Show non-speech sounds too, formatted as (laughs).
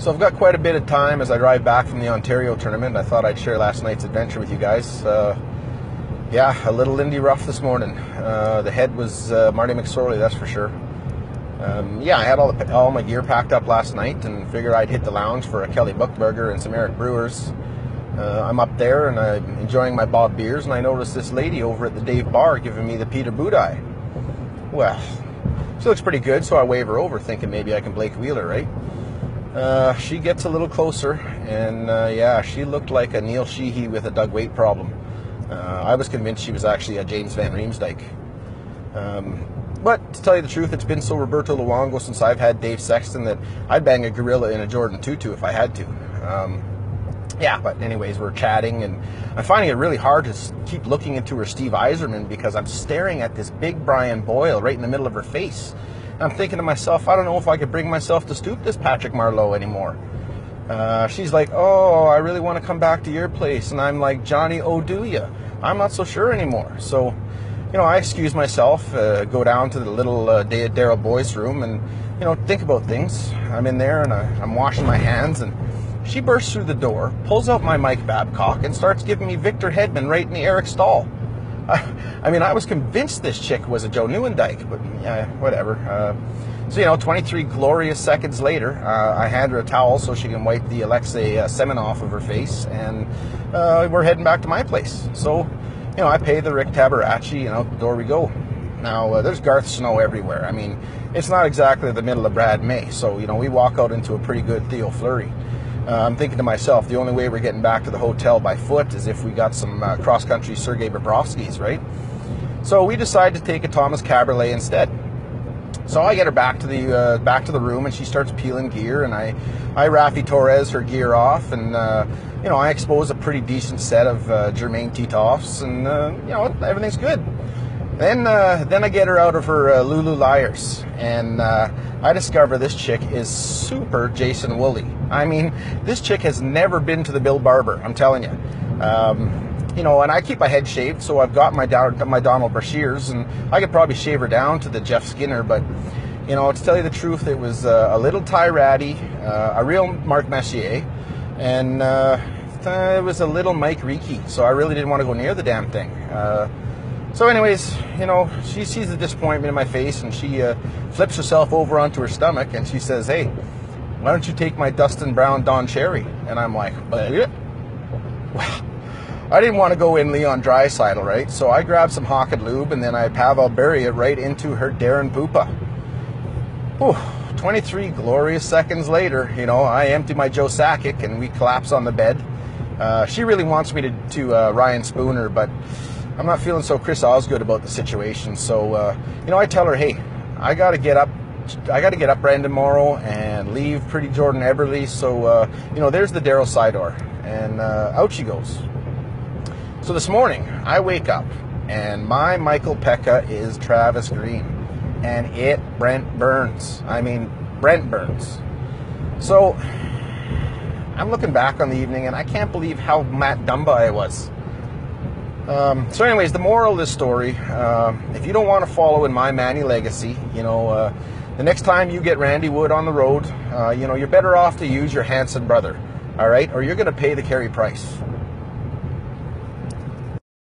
So I've got quite a bit of time as I drive back from the Ontario tournament. I thought I'd share last night's adventure with you guys. Uh, yeah, a little Lindy Ruff this morning. Uh, the head was uh, Marty McSorley, that's for sure. Um, yeah, I had all, the, all my gear packed up last night and figured I'd hit the lounge for a Kelly Buchberger and some Eric Brewers. Uh, I'm up there and I'm enjoying my Bob Beers, and I noticed this lady over at the Dave Barr giving me the Peter Budaj. Well, she looks pretty good, so I wave her over, thinking maybe I can Blake Wheeler, right? Uh, she gets a little closer, and uh, yeah, she looked like a Neil Sheehy with a Doug Weight problem. Uh, I was convinced she was actually a James Van Riemsdyk. Um, but to tell you the truth, it's been so Roberto Luongo since I've had Dave Sexton that I'd bang a gorilla in a Jordan Tootoo if I had to. Um, yeah, but anyways, we're chatting, and I'm finding it really hard to keep looking into her Steve Yzerman because I'm staring at this big Brian Boyle right in the middle of her face. I'm thinking to myself, I don't know if I could bring myself to stoop this Patrick Marleau anymore. Uh, she's like, oh, I really want to come back to your place. And I'm like, Johnny, oh, do you? I'm not so sure anymore. So, you know, I excuse myself, uh, go down to the little uh, Darryl Boyce room and, you know, think about things. I'm in there and I, I'm washing my hands and she bursts through the door, pulls out my Mike Babcock, and starts giving me Victor Hedman right in the Eric Staal. (laughs) I mean, I was convinced this chick was a Joe Nieuwendyk, but yeah, whatever. Uh, so, you know, 23 glorious seconds later, uh, I hand her a towel so she can wipe the Alexei uh, semen off of her face, and uh, we're heading back to my place. So, you know, I pay the Rick Tabaracci, and out the door we go. Now, uh, there's Garth Snow everywhere. I mean, it's not exactly the middle of Brad May, so, you know, we walk out into a pretty good Theo Fleury. Uh, I'm thinking to myself, the only way we're getting back to the hotel by foot is if we got some uh, cross country Sergei Bobrovskis, right? So we decide to take a Thomas Cabriolet instead. So I get her back to the uh, back to the room, and she starts peeling gear, and I I Raffi Torres her gear off, and uh, you know I expose a pretty decent set of uh, Germain Titoffs, and uh, you know everything's good. Then, uh, then I get her out of her uh, Lulu Liars, and uh, I discover this chick is super Jason Woolley. I mean, this chick has never been to the Bill Barber. I'm telling you. Um, you know, and I keep my head shaved, so I've got my my Donald Brashears, and I could probably shave her down to the Jeff Skinner, but you know, to tell you the truth, it was uh, a little Ty Ratty, uh, a real Mark Messier, and uh, it was a little Mike Reekie. So I really didn't want to go near the damn thing. So, anyways, you know, she sees the disappointment in my face and she uh, flips herself over onto her stomach and she says, Hey, why don't you take my Dustin Brown Don Cherry? And I'm like, well, I didn't want to go in Leon Draisaitl, right? So I grabbed some Hockett Lube and then I Pavel Bure it right into her Darren Puppa. Whew, 23 glorious seconds later, you know, I empty my Joe Sakic and we collapse on the bed. Uh, she really wants me to, to uh, Ryan Spooner, but I'm not feeling so Chris Osgood about the situation. So, uh, you know, I tell her, hey, I got to get up. I got to get up Brenden Morrow and leave pretty Jordan Eberle. So, uh, you know, there's the Darryl Sydor. And uh, out she goes. So this morning, I wake up and my Michael Peca is Travis Green. And it Brent Burns. I mean, Brent Burns. So I'm looking back on the evening and I can't believe how Matt Dumba I was. Um, so, anyways, the moral of this story: uh, if you don't want to follow in my Manny Legace, you know, uh, the next time you get Randy Wood on the road, uh, you know, you're better off to use your Hanson brother, all right, or you're going to pay the Carey Price.